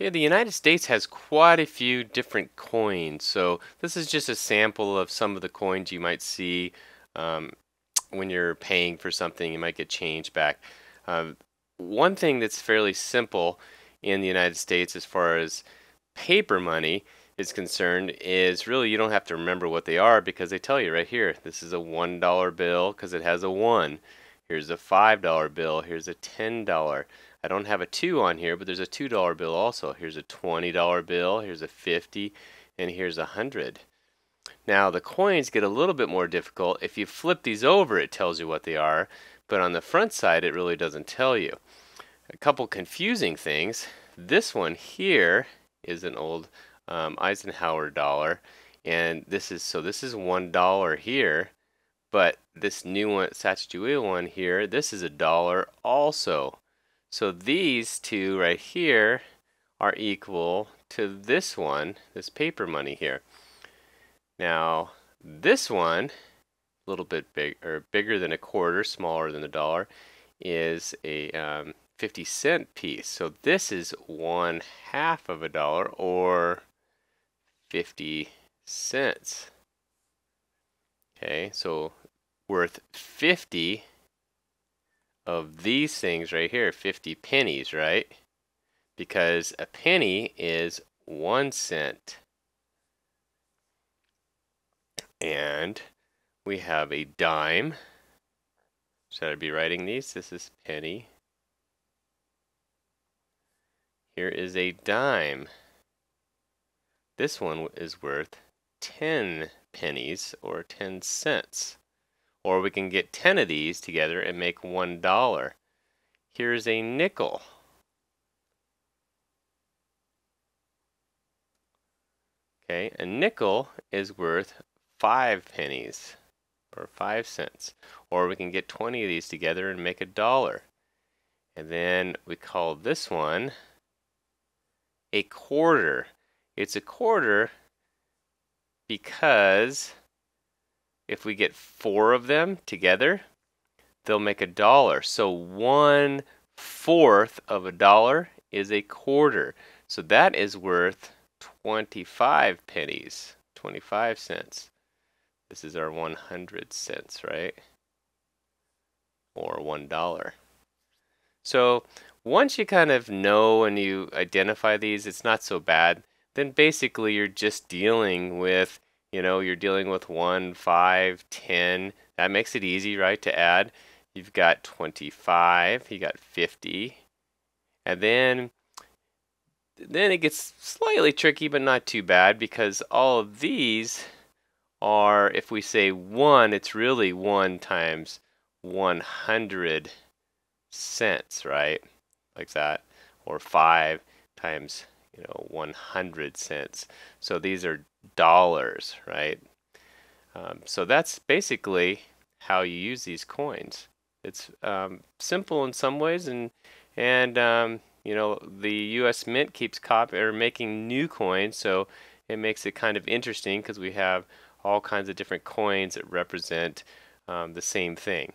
Okay, the United States has quite a few different coins. So this is just a sample of some of the coins you might see um, when you're paying for something. You might get change back. Uh, one thing that's fairly simple in the United States as far as paper money is concerned is really you don't have to remember what they are because they tell you right here. This is a $1 bill because it has a 1. Here's a $5 bill. Here's a $10. I don't have a 2 on here, but there's a $2 bill also. Here's a $20 bill, here's a 50, and here's a 100. Now the coins get a little bit more difficult. If you flip these over, it tells you what they are, but on the front side, it really doesn't tell you. A couple confusing things. This one here is an old um, Eisenhower dollar, and this is so this is one dollar here, but this new one, Sacagawea one here, this is a dollar also. So these two right here are equal to this one, this paper money here. Now, this one, a little bit big or bigger than a quarter, smaller than a dollar, is a um, 50 cent piece. So this is one half of a dollar or 50 cents. Okay, so worth 50 of these things right here, 50 pennies, right? Because a penny is one cent. And we have a dime. Should I be writing these? This is penny. Here is a dime. This one is worth 10 pennies or 10 cents. Or we can get 10 of these together and make $1. Here's a nickel. Okay, a nickel is worth 5 pennies or 5 cents. Or we can get 20 of these together and make a dollar. And then we call this one a quarter. It's a quarter because if we get four of them together, they'll make a dollar. So one fourth of a dollar is a quarter. So that is worth 25 pennies, 25 cents. This is our 100 cents, right? Or one dollar. So once you kind of know and you identify these, it's not so bad. Then basically you're just dealing with you know, you're dealing with 1, 5, 10. That makes it easy, right, to add. You've got 25, you got 50. And then then it gets slightly tricky, but not too bad because all of these are, if we say 1, it's really 1 times 100 cents, right? Like that. Or 5 times, you know, 100 cents. So these are dollars, right? Um, so that's basically how you use these coins. It's um, simple in some ways, and and um, you know the U.S. Mint keeps cop or making new coins, so it makes it kind of interesting because we have all kinds of different coins that represent um, the same thing.